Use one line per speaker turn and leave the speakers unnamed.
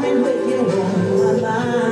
morning with you on my mind.